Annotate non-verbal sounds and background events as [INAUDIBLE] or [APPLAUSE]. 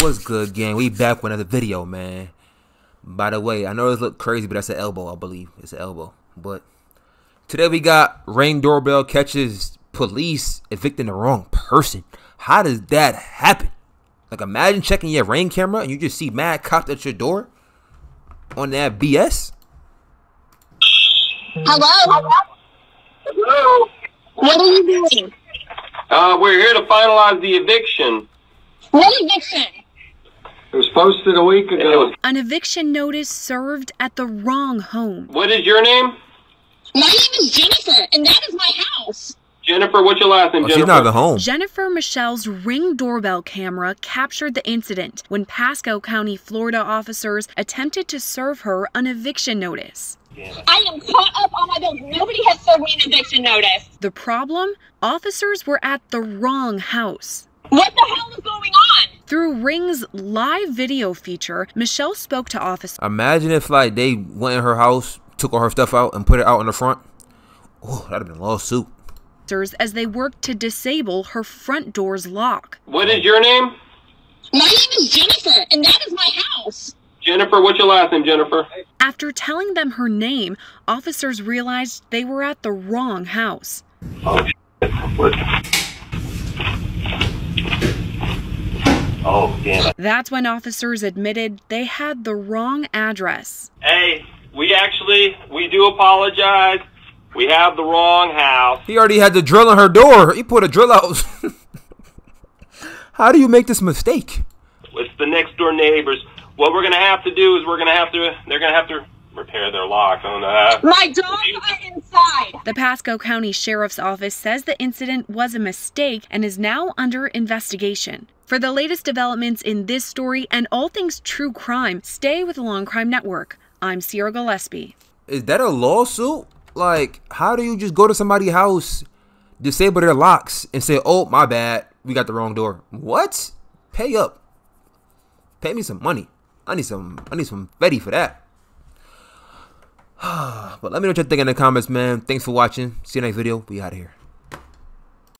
What's good, gang? We back with another video, man. By the way, I know this look crazy, but that's an elbow, I believe. It's an elbow. But today we got Ring doorbell catches police evicting the wrong person. How does that happen? Like, imagine checking your Ring camera and you just see mad cops at your door on that BS. Hello? Hello. What are you doing? Uh, we're here to finalize the eviction. What eviction? It was posted a week ago. An eviction notice served at the wrong home. What is your name? My name is Jennifer, and that is my house. Jennifer. What's your last name, Oh, Jennifer? she's not even home. Jennifer Michelle's ring doorbell camera captured the incident when Pasco County, Florida officers attempted to serve her an eviction notice. I am caught up on my bills. Nobody has served me an eviction notice. The problem? Officers were at the wrong house. What the hell is going on? Through Ring's live video feature, Michelle spoke to officers Imagine if like they went in her house, took all her stuff out, and put it out in the front. Oh, that'd have been a lawsuit. as they worked to disable her front door's lock. What is your name? My name is Jennifer, and that is my house. Jennifer. What's your last name, Jennifer? After telling them her name, officers realized they were at the wrong house. Oh, Oh, damn it. That's when officers admitted they had the wrong address. Hey, we actually we do apologize. We have the wrong house. He already had the drill in her door. He put a drill out. [LAUGHS] How do you make this mistake? It's the next door neighbors. What we're gonna have to do is we're gonna have to. They're gonna have to repair their locks. on don't know. Uh, My dogs are inside. The Pasco County Sheriff's Office says the incident was a mistake and is now under investigation. For the latest developments in this story and all things true crime, stay with the Law&Crime Network. I'm Sierra Gillespie. Is that a lawsuit? Like, how do you just go to somebody's house, disable their locks, and say, "Oh, my bad, we got the wrong door"? What? Pay up. Pay me some money. I need some. I need some Fetty for that. [SIGHS] but let me know what you think in the comments, man. Thanks for watching. See you next video. We out of here.